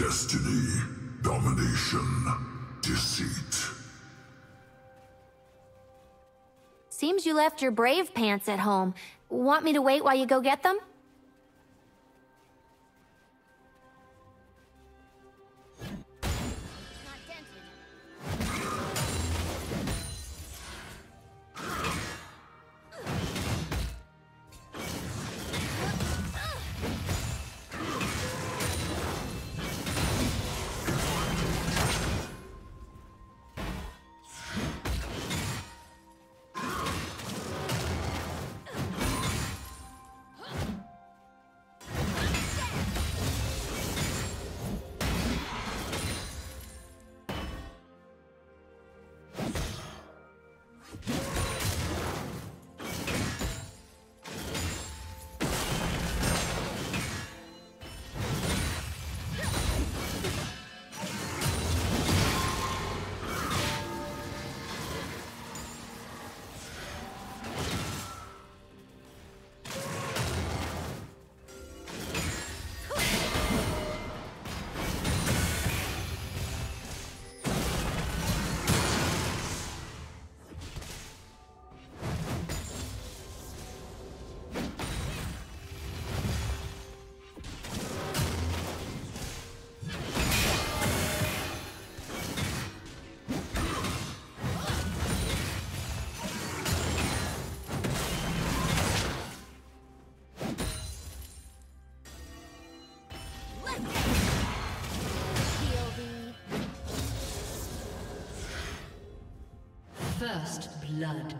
Destiny, domination, deceit. Seems you left your brave pants at home. Want me to wait while you go get them? First blood.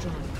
Destroyed.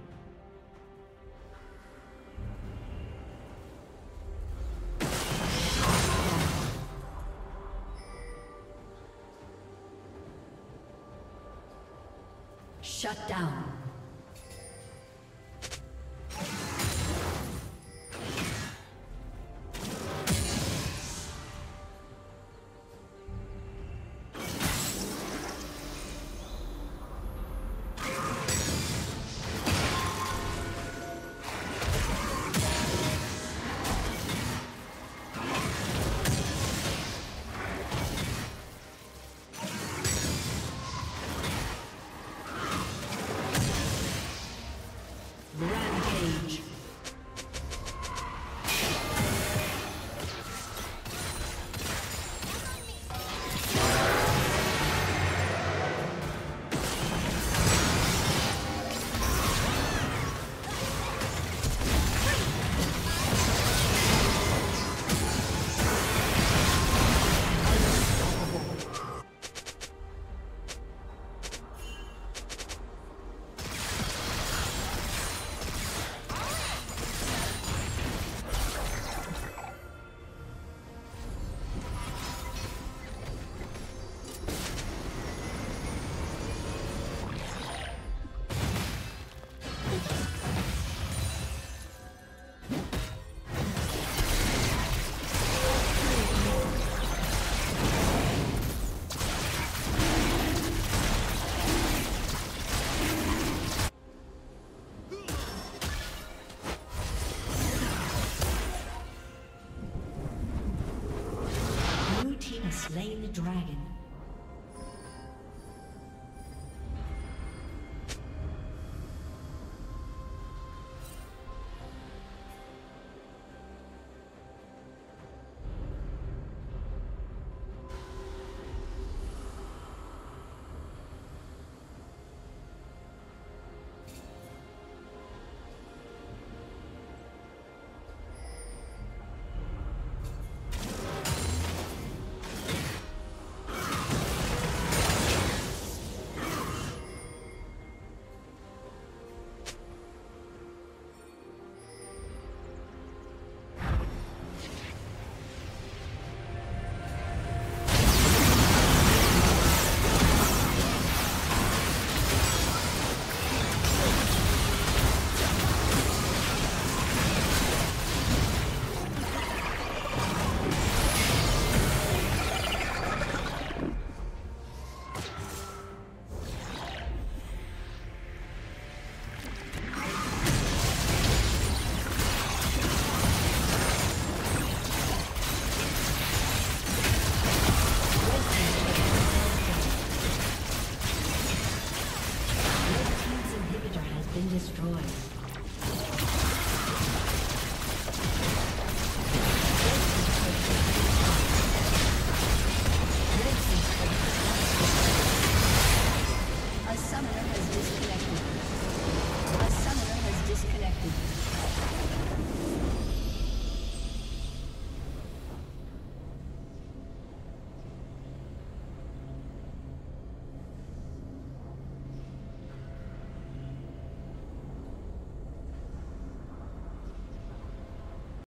Slain the dragon.